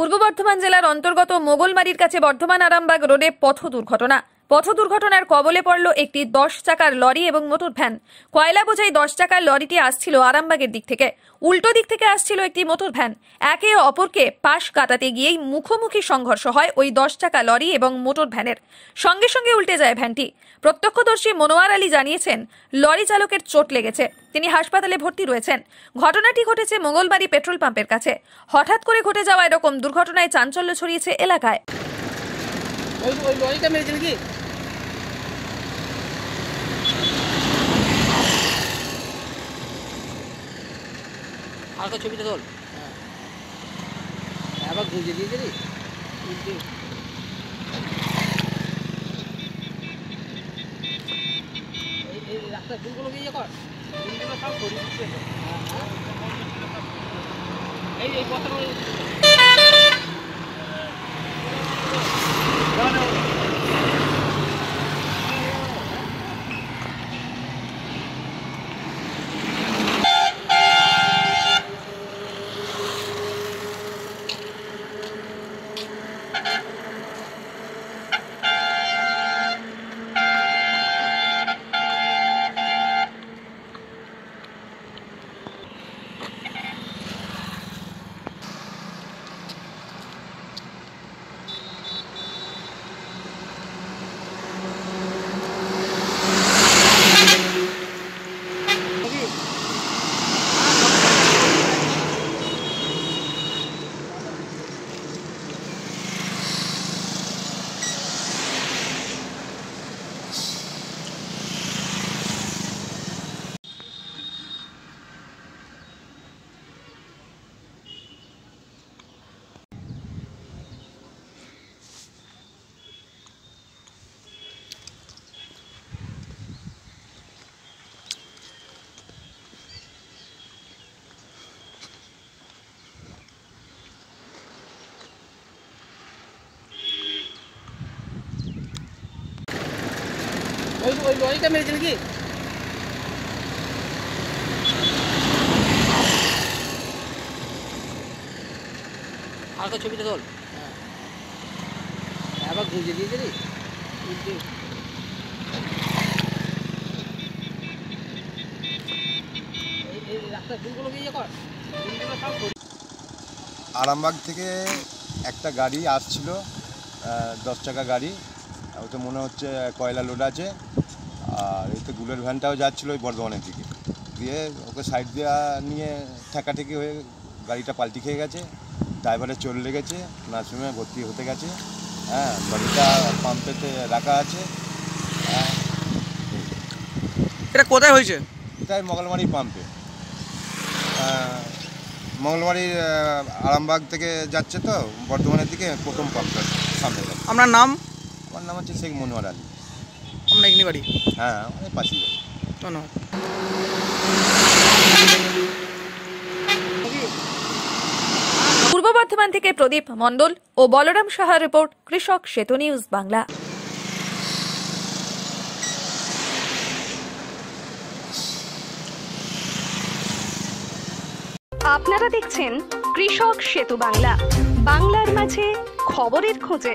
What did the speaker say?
পূর্ব বর্ধমান জেলার অন্তর্গত মোগলমারির কাছে বর্ধমান আরামবাগ রোডে পথ দুর্ঘটনা পথ দুর্ঘটনার কবলে পড়ল একটি দশ চাকার লরি এবং মোটর ভ্যান। কয়লা বোঝাই দশ চাকার লরিটি আসছিল আরামবাগের দিক থেকে। উল্টো দিক থেকে আসছিল একটি মোটর ভ্যান। একে অপরকে পাশ কাটাতে গিয়েই মুখোমুখি সংঘর্ষ হয় ওই দশ চাকা লরি এবং মোটর ভ্যানের। সঙ্গে সঙ্গে উল্টে যায় ভ্যানটি। প্রত্যক্ষদর্শী মনোয়ার আলী জানিয়েছেন, লরি চালকের চোট লেগেছে। তিনি হাসপাতালে ভর্তি রয়েছেন। ঘটনাটি ঘটেছে মঙ্গলবাড়ি পেট্রোল পাম্পের কাছে। হঠাৎ করে ঘটে যাওয়া এরকম দুর্ঘটনায় চাঞ্চল্য ছড়িয়েছে এলাকায়। হালকা ছবিটা তোল। হ্যাঁ। আবার গুঁজে দিয়ে দিলি। এই- রাস্তার ফুলগুলো ইয়ে কর? ফুলগুলো সব হ্যাঁ, হ্যাঁ। এই এই কথাগুলো হালকা ছবিটা তোল। হ্যাঁ। আবার গুঁজে দিয়েছে রে। ইয়ে আরামবাগ থেকে একটা গাড়ি আসছিল দশ চাকা গাড়ি। ওতে মনে হচ্ছে কয়লা লোড আছে। আর এই তো গুলের ভ্যানটাও যাচ্ছিল ওই বর্ধমানের দিকে। দিয়ে ওকে সাইড দেওয়া নিয়ে ঠেকাঠেকি হয়ে গাড়িটা পাল্টি খেয়ে গেছে ড্রাইভারের চোট লেগেছে নার্সিংহোমে ভর্তি হতে গেছে হ্যাঁ গাড়িটা পাম্পেতে রাখা আছে হ্যাঁ। এটা কোথায় হয়েছে? এটাই মঙ্গলমারি পাম্পে মঙ্গলবাড়ির আরামবাগ থেকে যাচ্ছে তো বর্ধমানের দিকে প্রথম পাম্পটা সামনে। আপনার নাম? আমার নাম হচ্ছে শেখ মনোয়ার আলী। আপনার এগনি বাড়ি? হ্যাঁ আমাদের পাশেই বাড়ি। ধন্যবাদ পূর্ব বর্ধমান থেকে প্রদীপ মণ্ডল ও বলরাম সাহার রিপোর্ট কৃষক সেতু নিউজ বাংলা। আপনারা দেখছেন কৃষক সেতু বাংলা। বাংলার মাঝে খবরের খোঁজে।